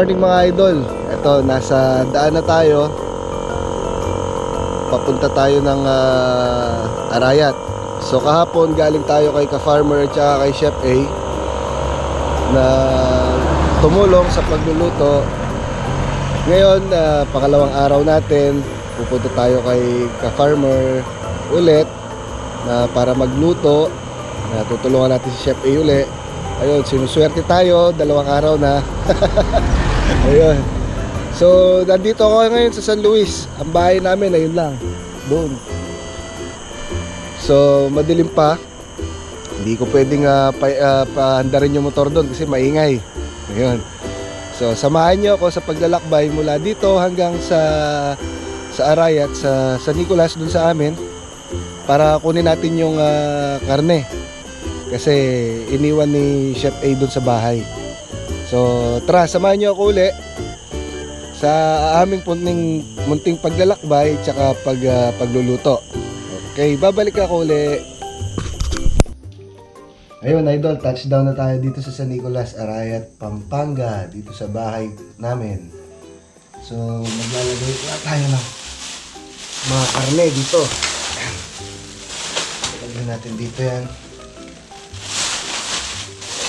morning mga idol. Ito, nasa daan na tayo. Papunta tayo ng ah, Arayat. So kahapon galing tayo kay ka-farmer at kay Chef A na tumulong sa pagluluto. Ngayon, ah, pangalawang araw natin, pupunta tayo kay ka-farmer ulit na para magluto. Na tutulungan natin si Chef A ulit. Ayun, sinuswerte tayo, dalawang araw na. Ayun. So, nandito ako ngayon sa San Luis. Ang bahay namin, ayun lang. Doon. So, madilim pa. Hindi ko pwedeng uh, pa, uh, paandarin yung motor doon kasi maingay. Ayun. So, samahan niyo ako sa paglalakbay mula dito hanggang sa sa Arayat, sa San Nicolas doon sa amin para kunin natin yung ah, karne. Kasi iniwan ni Chef A doon sa bahay. So, tara, samahan niyo ako uli sa aming punting, munting paglalakbay tsaka pag, ah, pagluluto. Okay, babalik ako uli. Ayun, idol, touchdown na tayo dito sa San Nicolas, Arayat, Pampanga, dito sa bahay namin. So, maglalagay na tayo ng mga karne dito. Lagyan natin dito yan.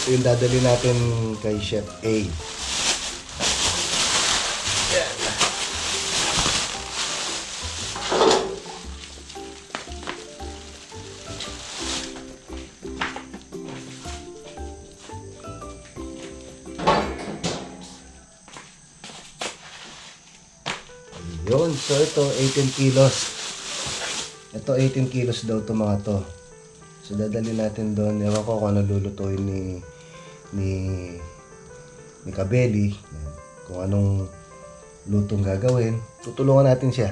Ito yung dadali natin kay Chef A. Yan. Yun, so ito 18 kilos. Ito 18 kilos daw to mga to. So dadali natin doon. Ewan ko kung ano lulutuin ni ni ni Kabeli. Kung anong lutong gagawin. Tutulungan natin siya.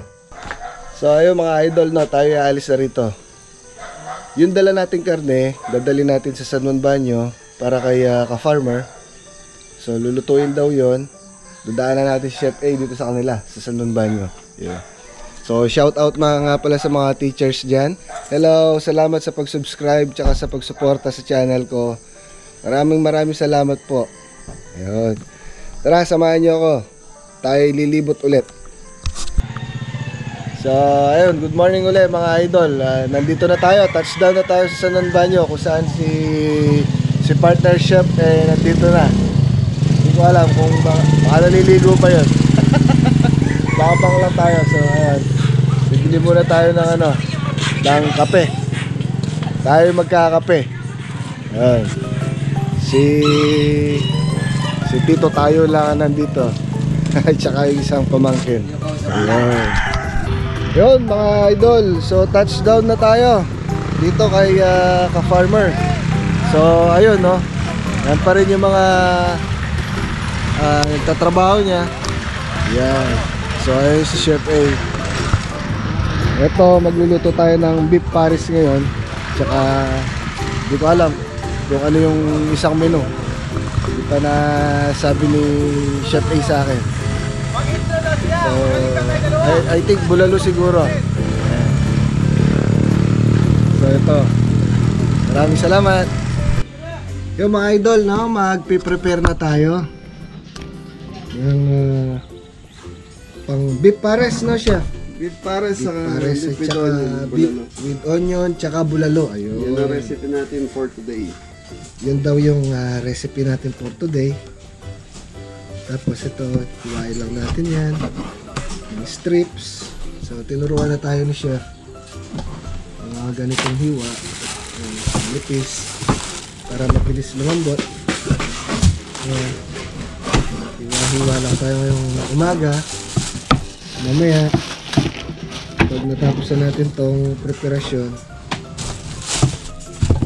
So ayun mga idol no, tayo aalis na rito. Yung dala nating karne, dadali natin sa San Juan Banyo para kay ah, ka-farmer. So lulutuin daw yon. Dadaanan natin si Chef A dito sa kanila, sa San Juan Banyo. Yeah. So, shout out mga pala sa mga teachers dyan. Hello, salamat sa pag-subscribe tsaka sa pagsuporta sa channel ko. Maraming maraming salamat po. Ayun. Tara, samahan niyo ako. Tayo lilibot ulit. So, ayun, good morning ulit mga idol. Ah, nandito na tayo, touchdown na tayo sa San Banyo kung saan si si partner chef eh nandito na. Hindi ko alam kung baka, baka naliligo pa yun. baka bang lang tayo. So, ayan. Bibili muna tayo ng ano, ng kape. Tayo magkakape. Ayan. Si si Tito tayo lang ang nandito. Tsaka yung isang pamangkin. Ayan. Yun mga idol. So touchdown na tayo. Dito kay ah, ka-farmer. So ayun no. Yan pa rin yung mga ah, nagtatrabaho niya. Yan. So ayun si Chef A. Ito, magluluto tayo ng beef paris ngayon. Tsaka, di ko alam kung ano yung isang menu. Pa na sabi ni Chef A sa akin. So, I, I think bulalo siguro. So ito. Maraming salamat. Yung mga idol, no, magpe-prepare na tayo. Yung uh, pang beef pares, no, chef? Beef pares sa Pares at beef with onion, beef with onion, tsaka bulalo. Ayun. Yan ang recipe natin for today. Yun daw yung ah, recipe natin for today. Tapos ito, hiwain lang natin yan. Yung strips. So, tinuruan na tayo ni chef. Yung mga ganitong hiwa. Yung nipis. Para mabilis lumambot. Ayan. Hiwa-hiwa lang tayo ngayong umaga. Mamaya, pag natapos na natin tong preparasyon,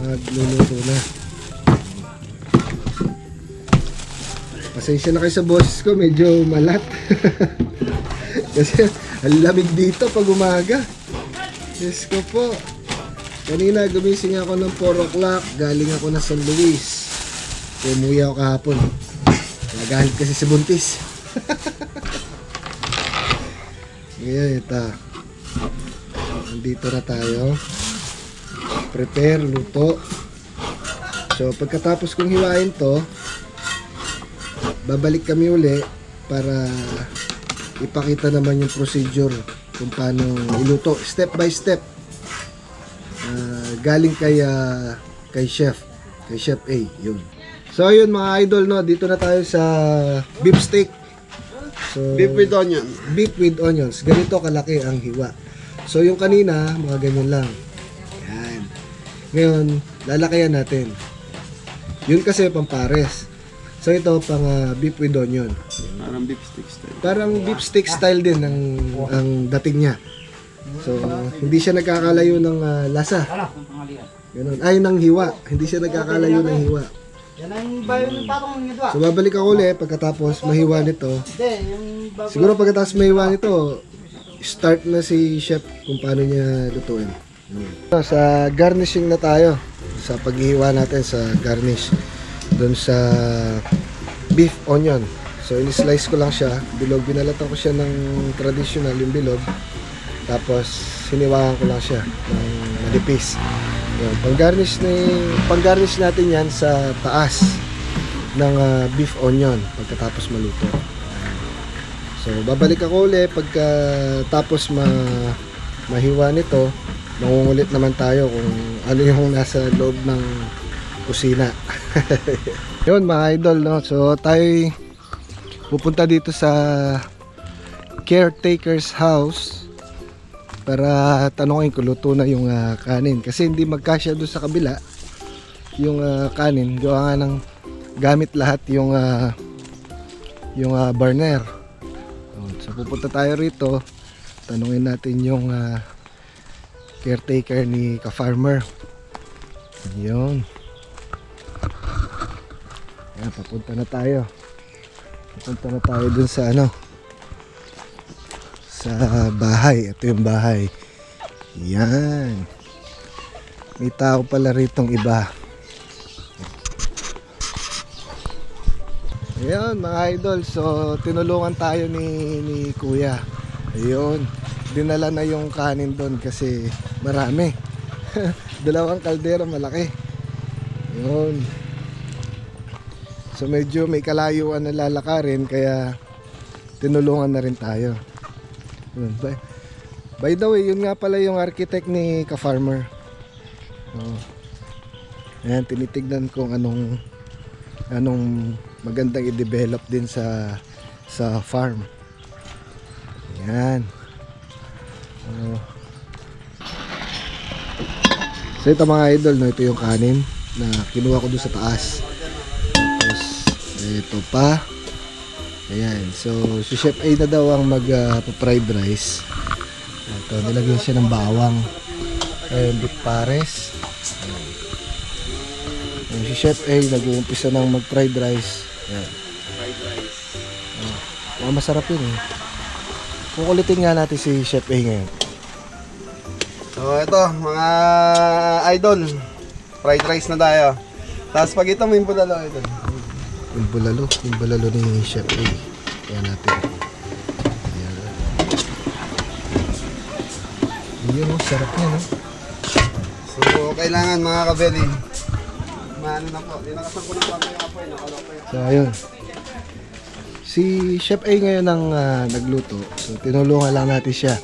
magluluto na. Pasensya na kayo sa boses ko, medyo malat. Kasi ang lamig dito pag umaga. Yes ko po. Kanina gumising ako ng 4 o'clock, galing ako na San Luis. Umuwi ako kahapon. Nagalit kasi si Buntis. Ngayon, ito. Nandito na tayo. Prepare, luto. So, pagkatapos kong hiwain to, babalik kami uli para ipakita naman yung procedure kung paano iluto step by step. Ah, galing kay ah, kay chef kay chef A yun. So yun mga idol no dito na tayo sa beef steak. So Beef with onion. beef with onions. Ganito kalaki ang hiwa. So yung kanina mga ganyan lang. Yan. Ngayon lalakayan natin. Yun kasi pampares so ito pang ah, beef with onion Parang beef stick style. Parang beef steak style din ang ang dating niya. So, hindi siya nagkakalayo ng ah, lasa. Ganun. Ay, ng hiwa. Hindi siya nagkakalayo ng hiwa. Yan ang bayo ng patong ng ito. So, babalik ako ulit pagkatapos mahiwa nito. Siguro pagkatapos mahiwa nito, start na si chef kung paano niya lutuin. Sa garnishing na tayo. Sa paghihiwa natin sa garnish. Doon sa beef onion. So, in-slice ko lang siya. Bilog. Binalatan ko siya ng traditional, yung bilog. Tapos, siniwakan ko lang siya ng manipis. Yun. Pang-garnish, ni, pang-garnish natin yan sa taas ng ah, beef onion pagkatapos maluto. So, babalik ako ulit pagka tapos ma mahiwa nito, mangungulit naman tayo kung ano yung nasa loob ng kusina. Yun mga idol, no? So, tayo pupunta dito sa caretaker's house para tanongin kung luto na yung ah, kanin. Kasi hindi magkasya doon sa kabila yung ah, kanin. Gawa nga ng gamit lahat yung ah, yung ah, burner. So pupunta tayo rito. Tanungin natin yung ah, caretaker ni ka-farmer. Yun. Papunta na tayo. Papunta na tayo dun sa ano sa bahay. Ito yung bahay. Yan. May tao pala ritong iba. Ayan mga idol, so tinulungan tayo ni, ni kuya. Ayun, dinala na yung kanin doon kasi marami. Dalawang kaldero malaki. Ayun. So medyo may kalayuan na lalakarin kaya tinulungan na rin tayo. By, by the way, yun nga pala yung architect ni ka-farmer. Oh. Ayan, tinitignan kung anong anong magandang i-develop din sa sa farm. Yan. Oh. So ito mga idol, no, ito yung kanin na kinuha ko doon sa taas. Ito pa. Ayan. So si Chef A na daw ang mag uh, rice. Ito, nilagyan siya ng bawang. Ayan, beef pares. Yung si Chef A nag-uumpisa ng mag-fried rice. Yan. Fried rice. Mukhang masarap yun eh. Kukulitin nga natin si Chef A ngayon. So ito, mga idol. Fried rice na tayo. Tapos pag ito may budalo ito. Yung bulalo, yung bulalo ni Chef A. Kaya natin. Yan. Yun oh, sarap niya no? So kailangan mga kabeli. Maano na po. Dinakasan ko na po yung apoy. Nakalok ko So ayun. Si Chef A ngayon ang ah, nagluto. So tinulungan lang natin siya.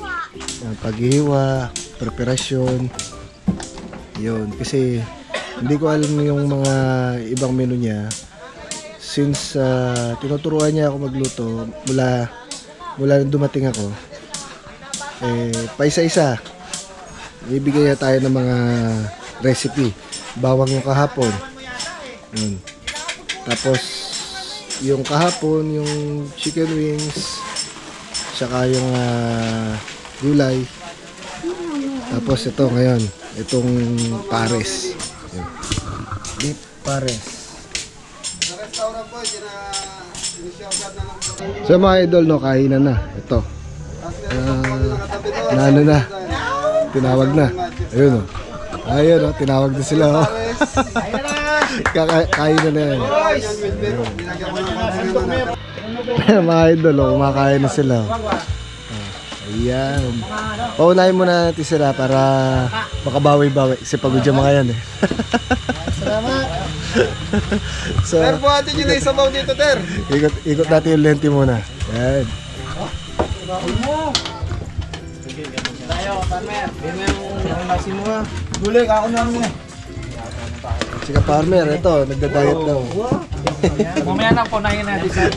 Yung paghihiwa, preparasyon. Yun. Kasi hindi ko alam yung mga ibang menu niya. Since ah, tinuturuan niya ako magluto mula mula nung dumating ako. Eh, paisa-isa. Ibigay niya tayo ng mga recipe. Bawang yung kahapon. Yun. Tapos, yung kahapon, yung chicken wings, tsaka yung ah, gulay. Tapos ito ngayon, itong pares. Beef pares. So mga idol, no, kainan na. Ito. Ah, na ano na. Tinawag na. Ayun, oh. Ayun, oh, tinawag na sila, oh. Kaka- kainan na yan. Manok. mga idol, oh, kumakain na sila. Oh. Ayan. Paunahin muna natin sila para makabawi-bawi. Kasi pagod yung mga yan eh. Salamat. so, Ter, buhatin nyo na yung sabaw dito, Ter. ikot, ikot natin yung lente muna. Ayan. Tayo, partner. Hindi mo yung mo ha. Gulay, ako namin eh. Sika farmer, ito, nagda-diet daw. Mamaya na, punahin natin sa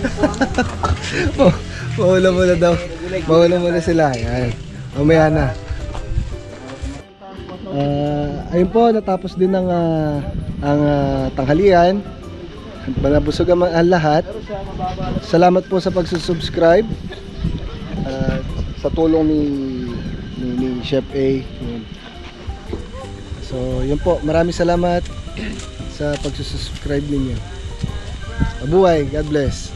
Mahula muna daw. Mahula muna sila. Ayan. Mamaya na. Ah, ayun po, natapos din ang, ah, ang ah, tanghalian. Manabusog ang ang lahat. Salamat po sa pagsusubscribe. Ah, sa tulong ni, ni, ni Chef A. So, yun po. Maraming salamat sa pagsusubscribe ninyo. Mabuhay. God bless.